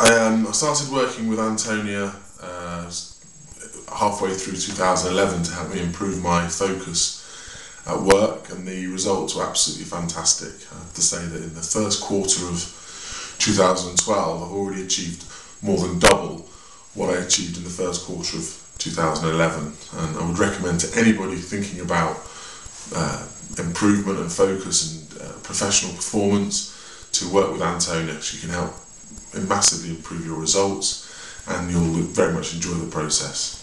Um, I started working with Antonia uh, halfway through 2011 to help me improve my focus at work, and the results were absolutely fantastic. I have to say that in the first quarter of 2012, I've already achieved more than double what I achieved in the first quarter of 2011, and I would recommend to anybody thinking about uh, improvement and focus and uh, professional performance to work with Antonia. She can help massively improve your results, and you'll very much enjoy the process.